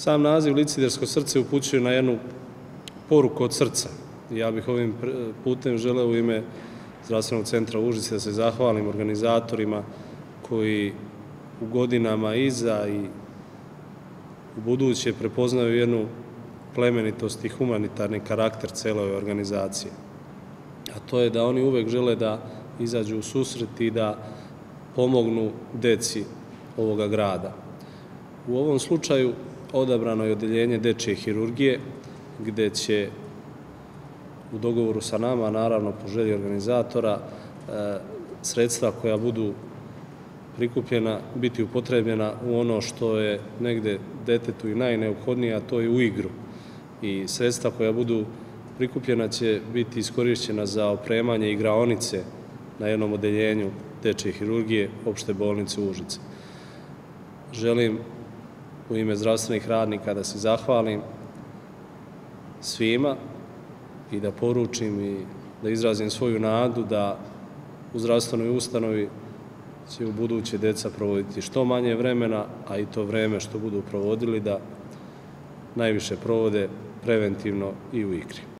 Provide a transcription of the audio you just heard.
Sam naziv Licidersko srce upućuje na jednu poruku od srca. Ja bih ovim putem želeo u ime Zdravstvenog centra Užice da se zahvalim organizatorima koji u godinama iza i u buduće prepoznaju jednu plemenitost i humanitarni karakter cele ove organizacije. A to je da oni uvek žele da izađu u susret i da pomognu deci ovoga grada. U ovom slučaju odabrano je odeljenje dečje hirurgije, gde će u dogovoru sa nama, naravno po želji organizatora, e, sredstva koja budu prikupljena biti upotrebljena u ono što je negde detetu i najneophodnije, a to je u igru. I sredstva koja budu prikupljena će biti iskorišćena za opremanje igraonice na jednom odeljenju dečje hirurgije opšte bolnice u Užice. Želim u ime zdravstvenih radnika da se zahvalim svima i da poručim i da izrazim svoju nadu da u zdravstvenoj ustanovi će u buduće deca provoditi što manje vremena, a i to vreme što budu provodili da najviše provode preventivno i u igri.